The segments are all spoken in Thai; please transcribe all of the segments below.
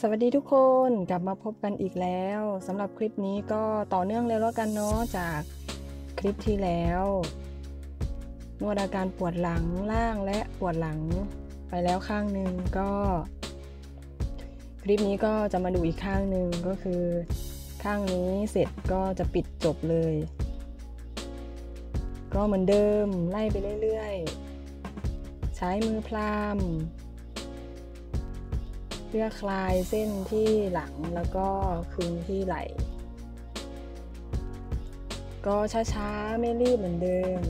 สวัสดีทุกคนกลับมาพบกันอีกแล้วสำหรับคลิปนี้ก็ต่อเนื่องเลยแล้วกันเนาะจากคลิปที่แล้วนวดอาการปวดหลังล่างและปวดหลังไปแล้วข้างหนึ่งก็ คลิปนี้ก็จะมาดูอีกข้างหนึ่งก็คือ ข้างนี้เสร็จก็จะปิดจบเลย ก็เหมือนเดิมไล่ไปเรื่อยๆ ใช้มือพราม เพื่อคลายเส้นที่หลังแล้วก็คืนที่ไหล่ ก็ช้าๆ ไม่รีบเหมือนเดิม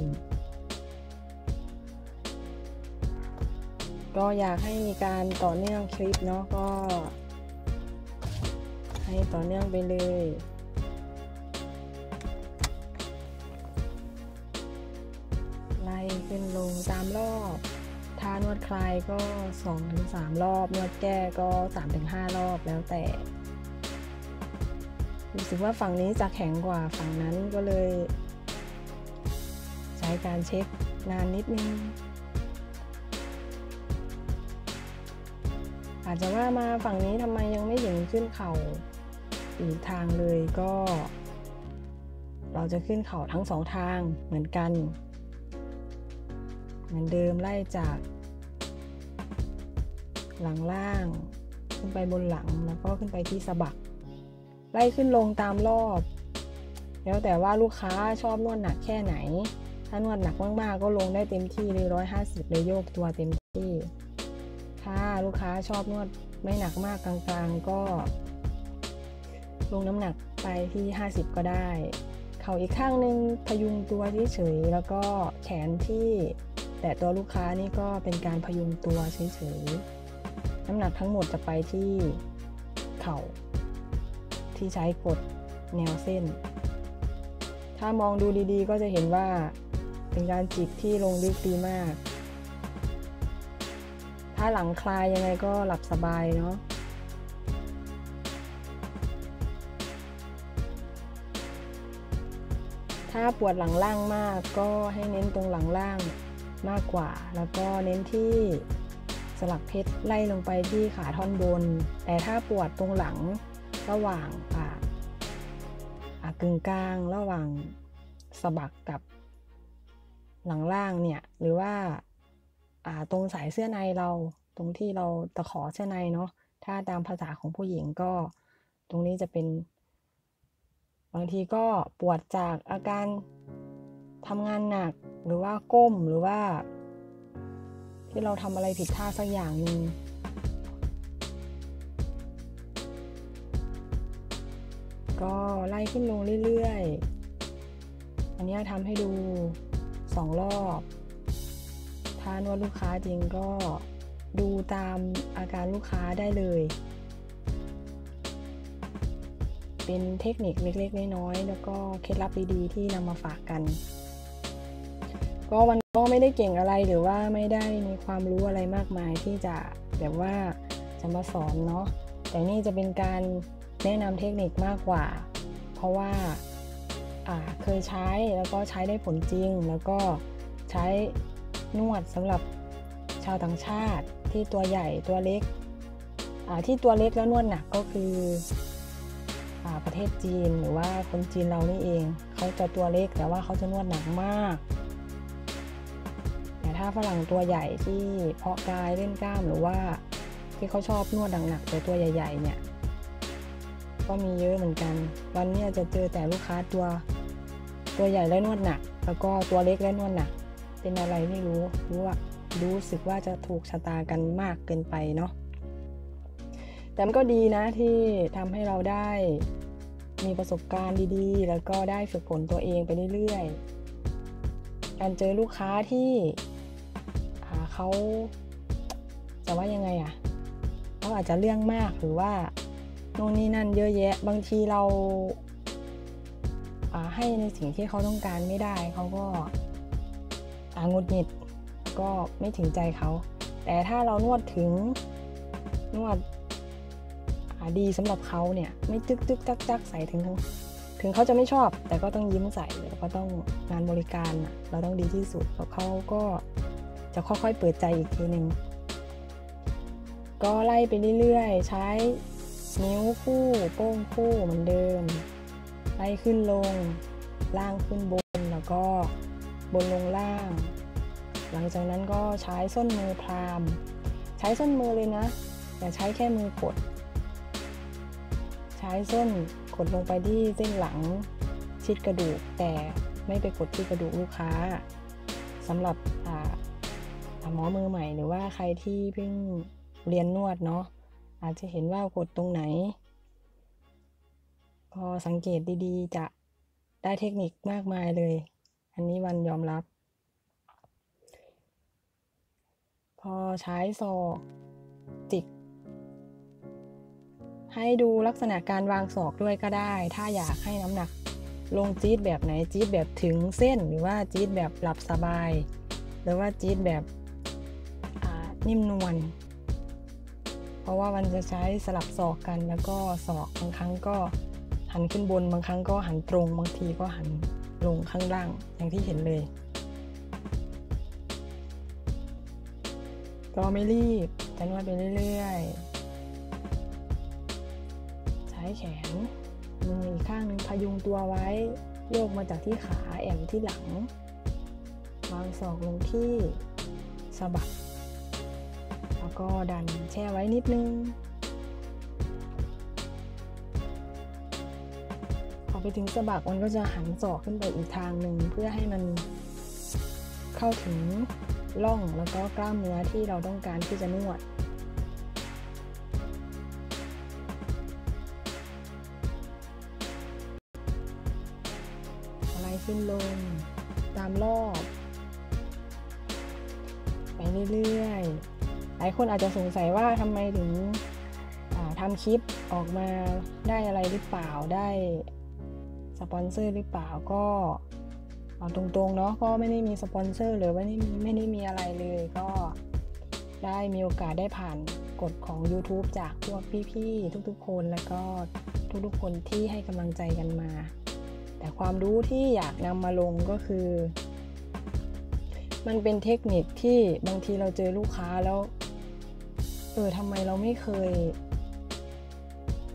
ก็อยากให้มีการต่อเนื่องคลิปเนาะก็ ให้ต่อเนื่องไปเลยไล่ขึ้นลงตามรอบ ถ้านวดคลายก็ 2-3 รอบ นวดแก้ก็ 3-5 รอบแล้วแต่รู้สึกว่าฝั่งนี้จะแข็งกว่าฝั่งนั้นก็เลย ใช้การเช็คนานนิดนึง อาจจะว่ามาฝั่งนี้ทำไมยังไม่เห็นขึ้นเข่าอีกทางเลยก็ เราจะขึ้นเข่าทั้งสองทางเหมือนกัน เหมือนเดิมไล่จาก หลังล่าง ขึ้นไปบนหลังแล้วก็ขึ้นไปที่สะบัก ไล่ขึ้นลงตามรอบ แล้วแต่ว่าลูกค้าชอบนวดหนักแค่ไหน ถ้านวดหนักมากๆ ก็ลงได้เต็มที่เลยร้อยห้าสิบเลยโยกตัวเต็มที่ ถ้าลูกค้าชอบนวดไม่หนักมากกลางๆ ก็ ลงน้ำหนักไปที่ 50 ก็ได้ เข่าอีกข้างหนึ่งพยุงตัวเฉยๆแล้วก็แขนที่แต่ตัวลูกค้านี่ก็เป็นการพยุงตัวเฉยๆ น้ำหนักทั้งหมดจะไปที่เข่า ที่ใช้กดแนวเส้น ถ้ามองดูดีๆ ก็จะเห็นว่าเป็นการจิกที่ลงลึกดีมาก ถ้าหลังคลายยังไงก็หลับสบายเนาะถ้าปวดหลังล่างมากก็ให้เน้นตรงหลังล่างมากกว่า แล้วก็เน้นที่ สลักเพชรไล่ลงไปที่ขาท่อนบน แต่ถ้าปวดตรงหลังระหว่างอ่ากึ่งกลางระหว่างสะบักกับหลังล่างเนี่ย หรือว่าตรงสายเสื้อในเราตรงที่เราตะขอเสื้อในเนาะถ้าตามภาษาของผู้หญิงก็ตรงนี้จะเป็น บางทีก็ปวดจากอาการทำงานหนักหรือว่าก้มหรือว่า ที่เราทำอะไรผิดท่าสักอย่างหนึ่งก็ไล่ขึ้นลงเรื่อยๆ อันนี้ทำให้ดูสองรอบ ถ้านวดลูกค้าจริงก็ดูตามอาการลูกค้าได้เลย เป็นเทคนิคเล็กๆ น้อยๆ แล้วก็เคล็ดลับดีๆ ที่นำมาฝากกัน ก็วันก็ไม่ได้เก่งอะไรหรือว่าไม่ได้มีความรู้อะไรมากมายที่จะแบบว่าจะมาสอนเนาะแต่นี่จะเป็นการแนะนำเทคนิคมากกว่า เพราะว่าเคยใช้แล้วก็ใช้ได้ผลจริง แล้วก็ใช้นวดสำหรับชาวต่างชาติที่ตัวใหญ่ตัวเล็กที่ตัวเล็กแล้วนวดหนักก็คืออประเทศจีนหรือว่าคนจีนเรานี่เอง เขาจะตัวเล็กแต่ว่าเขาจะนวดหนักมาก ถ้าฝรั่งตัวใหญ่ที่เพาะกายเล่นกล้ามหรือว่าที่เขาชอบนวดหนักๆแต่ตัวใหญ่ ๆ เนี่ย ก็มีเยอะเหมือนกัน วันนี้จะเจอแต่ลูกค้าตัวตัวใหญ่และนวดหนัก แล้วก็ตัวเล็กและนวดหนัก เป็นอะไรไม่รู้รู้ว่ารู้สึกว่าจะถูกชะตากันมากเกินไปเนาะแต่มันก็ดีนะที่ทำให้เราได้มีประสบการณ์ดีๆ แล้วก็ได้ฝึกฝนตัวเองไปเรื่อยๆ การเจอลูกค้าที่ เขาจะว่ายังไงอะ่ะเขาอาจจะเรื่องมากหรือว่าโน่นนี่นั่นเยอะแยะ บางทีเราให้ในสิ่งที่เขาต้องการไม่ได้เขาก็งุดหงิดก็ไม่ถึงใจเขา แต่ถ้าเรานวดถึงนวดดีสำหรับเขาเนี่ย ไม่จึกจึกจักจักใส่ถึงถึงเขาจะไม่ชอบ แต่ก็ต้องยิ้มใส่แล้วก็ต้องงานบริการเราต้องดีที่สุดแล้วเขาก็ จะค่อยๆเปิดใจอีกทีหนึ่งก็ไล่ไปเรื่อยๆ ใช้นิ้วคู่โป้งคู่เหมือนเดิมไล่ขึ้นลง ล่างขึ้นบนแล้วก็บนลงล่าง หลังจากนั้นก็ใช้ส้นมือพราม ใช้ส้นมือเลยนะ อย่าใช้แค่มือกด ใช้ส้นกดลงไปที่เส้นหลังชิดกระดูกแต่ไม่ไปกดที่กระดูกลูกค้าสำหรับ หมอมือใหม่หรือว่าใครที่เพิ่งเรียนนวดเนาะอาจจะเห็นว่ากดตรงไหน พอสังเกตดีๆ จะได้เทคนิคมากมายเลย อันนี้วันยอมรับ พอใช้ศอกจิก ให้ดูลักษณะการวางศอกด้วยก็ได้ ถ้าอยากให้น้ำหนักลงจี๊ดแบบไหนจี๊ดแบบถึงเส้นหรือว่าจี๊ดแบบหลับสบาย หรือว่าจี๊ดแบบ นิ่มนวล เพราะว่ามันจะใช้สลับศอกกันแล้วก็ศอกบางครั้งก็หันขึ้นบนบางครั้งก็หันตรงบางทีก็หันลงข้างล่างอย่างที่เห็นเลย ก็ไม่รีบจะนวดไปเรื่อยๆ ใช้แขนมืออีกข้างหนึ่งพยุงตัวไว้ โยกมาจากที่ขาแอมที่หลัง วางศอกลงที่สะบัก แล้วก็ดันแช่ไว้นิดนึง พอไปถึงสะบักมันก็จะหันศอกขึ้นไปอีกทางหนึ่งเพื่อให้มันเข้าถึงล่องแล้วก็กล้ามเนื้อที่เราต้องการที่จะนวดอะไรขึ้นลงตามรอบ ไปเรื่อยๆ ลายคนอาจจะสงสัยว่าทำไมถึงทำคลิปออกมาได้อะไรหรือเปล่าได้สปอนเซอร์หรือเปล่าก็เอาตรงๆเนาะก็ไม่ได้มีสปอนเซอร์หรือว่าไม่ได้มีไม่ได้มีอะไรเลยก็ได้มีโอกาสได้ผ่านกฎของ YouTube จากพวกพี่ๆทุกๆ คนแล้วก็ทุกๆคนที่ให้กำลังใจกันมา แต่ความรู้ที่อยากนำมาลงก็คือ มันเป็นเทคนิคที่บางทีเราเจอลูกค้าแล้ว เออทำไมเราไม่เคย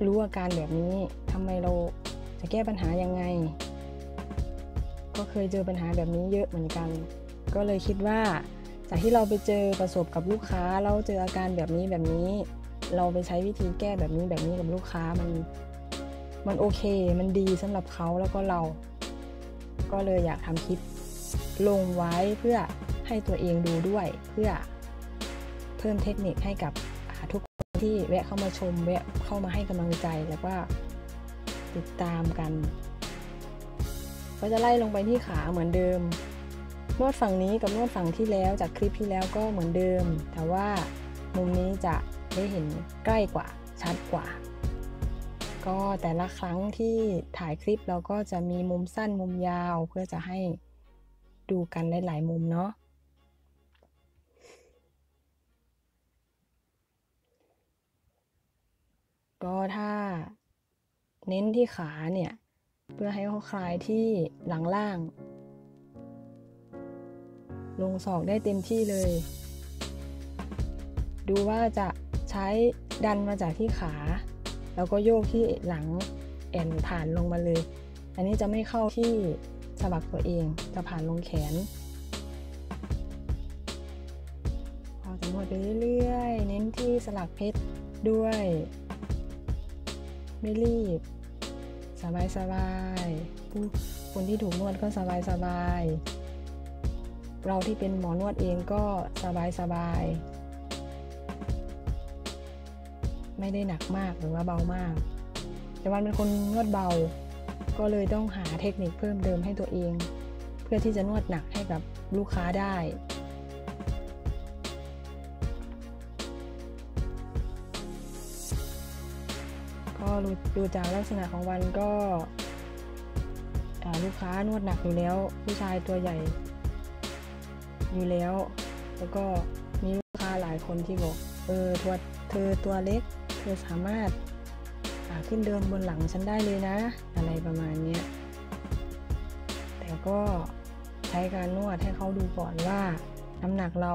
รู้อาการแบบนี้ทำไมเราจะแก้ปัญหายังไง ก็เคยเจอปัญหาแบบนี้เยอะเหมือนกัน ก็เลยคิดว่า จากที่เราไปเจอประสบกับลูกค้าเราเจออาการแบบนี้แบบนี้ เราไปใช้วิธีแก้แบบนี้แบบนี้กับลูกค้ามันมันโอเค มันดีสำหรับเขาแล้วก็เรา ก็เลยอยากทำคลิปลงไว้เพื่อให้ตัวเองดูด้วยเพื่อ เพิ่มเทคนิคให้กับทุกคนที่แวะเข้ามาชมแวะเข้ามาให้กำลังใจแล้วก็ติดตามกัน ก็จะไล่ลงไปที่ขาเหมือนเดิม นวดฝั่งนี้กับนวดฝั่งที่แล้วจากคลิปที่แล้วก็เหมือนเดิม แต่ว่ามุมนี้จะได้เห็นใกล้กว่าชัดกว่า ก็แต่ละครั้งที่ถ่ายคลิปเราก็จะมีมุมสั้นมุมยาวเพื่อจะให้ดูกันหลายๆมุมเนาะ ก็ถ้าเน้นที่ขาเนี่ย เพื่อให้เขาคลายที่หลังล่าง ลงศอกได้เต็มที่เลย ดูว่าจะใช้ดันมาจากที่ขา แล้วก็โยกที่หลังแอนผ่านลงมาเลย อันนี้จะไม่เข้าที่สะบักตัวเอง จะผ่านลงแขนพอจะนวดไปเรื่อยๆ เน้นที่สลักเพชรด้วย ไม่รีบ สบายสบายคนที่ถูกนวดก็สบายสบายเราที่เป็นหมอนวดเองก็สบายสบาย ไม่ได้หนักมากหรือว่าเบามาก แต่วันเป็นคนนวดเบา ก็เลยต้องหาเทคนิคเพิ่มเติมให้ตัวเอง เพื่อที่จะนวดหนักให้กับลูกค้าได้ ก็ดูจากลักษณะของวันก็ลูกค้านวดหนักอยู่แล้ว ผู้ชายตัวใหญ่ อยู่แล้ว แล้วก็มีลูกค้าหลายคนที่บอกเออทัวเธอตัวเล็ก เธอสามารถขึ้นเดินบนหลังฉันได้เลยนะ อะไรประมาณนี้แต่ก็ใช้การนวดให้เขาดูก่อนว่าน้ำหนักเรา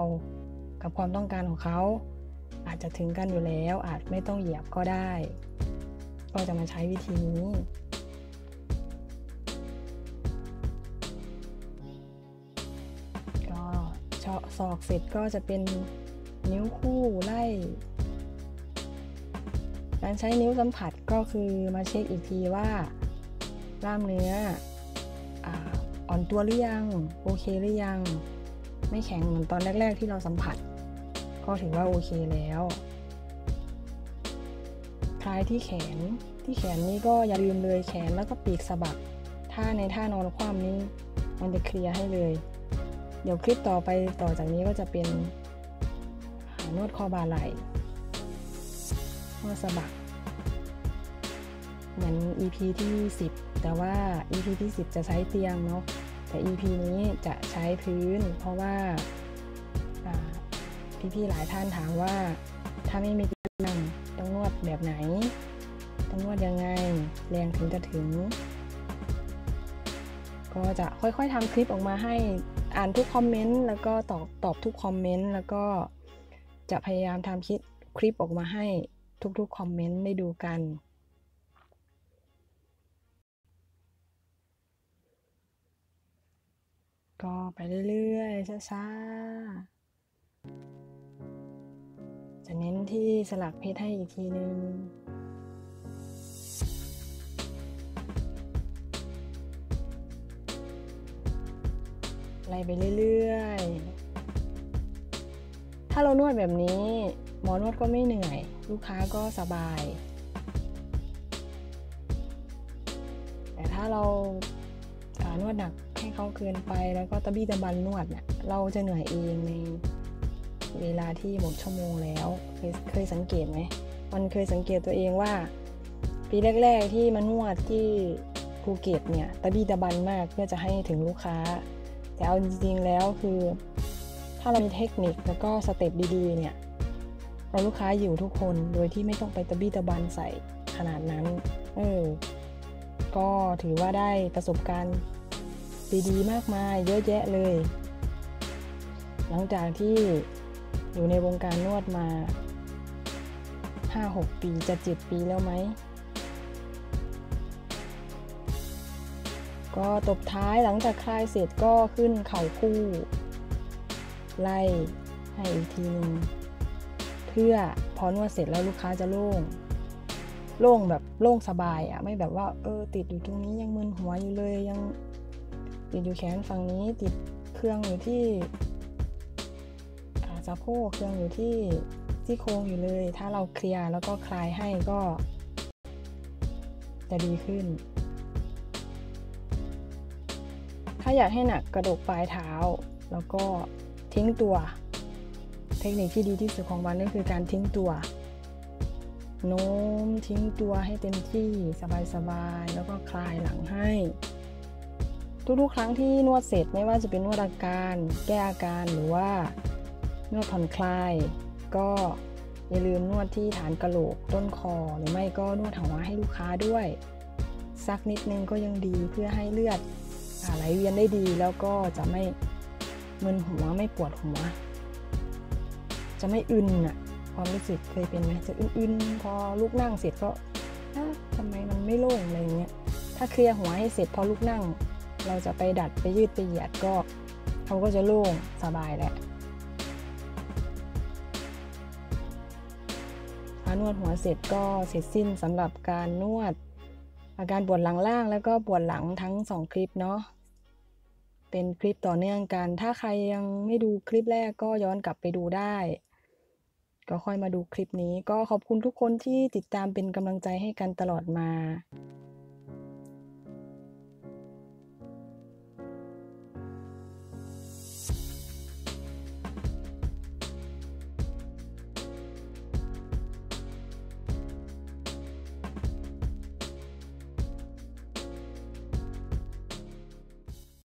กับความต้องการของเขา อาจจะถึงกันอยู่แล้วอาจไม่ต้องเหยียบก็ได้ ก็จะมาใช้วิธีนี้ก็เฉาะศอกเสร็จก็จะเป็นนิ้วคู่ไล่ การใช้นิ้วสัมผัสก็คือมาเช็คอีกทีว่ากล้ามเนื้ออ่อนตัวหรือยัง โอเคหรือยัง ไม่แข็งเหมือนตอนแรก ๆ ที่เราสัมผัส ก็ถือว่าโอเคแล้ว คลายที่แขน ที่แขนนี้ก็อย่าลืมเลยแขนแล้วก็ปีกสะบัดท่าในท่านอนคว่ำนี้ มันจะเคลียร์ให้เลย เดี๋ยวคลิปต่อไปต่อจากนี้ก็จะเป็นนวดคอบาไหล่นวดสะบัก เหมือน EP ที่ 10 แต่ว่า EP ที่ 10 จะใช้เตียงเนาะ แต่ EP นี้จะใช้พื้น เพราะว่าพี่ๆหลายท่านถามว่าถ้าไม่มี แบบไหน ต้องนวดยังไง แรงถึงจะถึง ก็จะค่อยๆทำคลิปออกมาให้อ่านทุกคอมเมนต์แล้วก็ตอบตอบทุกคอมเมนต์แล้วก็จะพยายามทำคลิปคลิปออกมาให้ทุกๆคอมเมนต์ได้ดูกัน ก็ไปเรื่อยๆช้าๆ จะเน้นที่สลักเพชรให้อีกทีนึงไล่ไปเรื่อยๆ ถ้าเรานวดแบบนี้ หมอนวดก็ไม่เหนื่อย ลูกค้าก็สบาย แต่ถ้าเรานวดหนักให้เขาเกินไปแล้วก็ตะบี้ตะบันนวดเนี่ยเราจะเหนื่อยเองใน เวลาที่หมดชั่วโมงแล้วเคยเคยสังเกตไหมมันเคยสังเกตตัวเองว่า ปีแรก ๆ ที่มานวดที่ภูเก็ตเนี่ยตะบี้ตะบันมากเพื่อจะให้ถึงลูกค้า แต่เอาจริงๆแล้วคือ ถ้าเรามีเทคนิคแล้วก็สเต็ปดีๆเนี่ยเราลูกค้าอยู่ทุกคนโดยที่ไม่ต้องไปตะบี้ตะบันใส่ขนาดนั้นเออก็ถือว่าได้ประสบการณ์ดีๆมากมายเยอะแยะเลย หลังจากที่ อยู่ในวงการนวดมา 5-6 ปีจะ7ปีแล้วไหม ก็ตบท้ายหลังจากคลายเสร็จก็ขึ้นเข่าคู่ ไล่ให้อีกทีนึงเพื่อพอนวดเสร็จแล้วลูกค้าจะโล่ง โล่งแบบโล่งสบายอะ่ะไม่แบบว่าเออติดอยู่ตรงนี้ยังมึนหัวอยู่เลยยังติดอยู่แขนฝั่งนี้ติดเครื่องอยู่ที่ สะโพกเคร่งอยู่ที่ที่โครงอยู่เลย ถ้าเราเคลียร์แล้วก็คลายให้ก็ จะดีขึ้น ถ้าอยากให้หนักกระดกปลายเท้า แล้วก็ทิ้งตัว เทคนิคที่ดีที่สุดของวันก็คือการทิ้งตัวโน้มทิ้งตัวให้เต็มที่สบายๆแล้วก็คลายหลังให้ ทุกๆครั้งที่นวดเสร็จไม่ว่าจะเป็นนวดอาการ แก้อาการหรือว่า นวดผ่อนคลาย ก็อย่าลืมนวดที่ฐานกระโหลกต้นคอหรือไม่ก็นวดหัวให้ลูกค้าด้วยสักนิดนึงก็ยังดีเพื่อให้เลือดไหลเวียนได้ดีแล้วก็จะไม่มึนหัวไม่ปวดหัว จะไม่อึนอะความรู้สึกเคยเป็นไหมจะอึนๆพอลุกนั่งเสร็จก็ทำไมมันไม่โล่งอะไรเงี้ยถ้าเคลียร์หัวให้เสร็จพอลุกนั่ง เราจะไปดัดไปยืดไปเหยียดก็เขาก็จะโล่งสบายแหละ นวดหัวเสร็จก็เสร็จสิ้นสำหรับการนวด อาการปวดหลังล่างแล้วก็ปวดหลังทั้งสองคลิปเนาะเป็นคลิปต่อเนื่องกัน ถ้าใครยังไม่ดูคลิปแรกก็ย้อนกลับไปดูได้ ก็ค่อยมาดูคลิปนี้ ก็ขอบคุณทุกคนที่ติดตามเป็นกำลังใจให้กันตลอดมา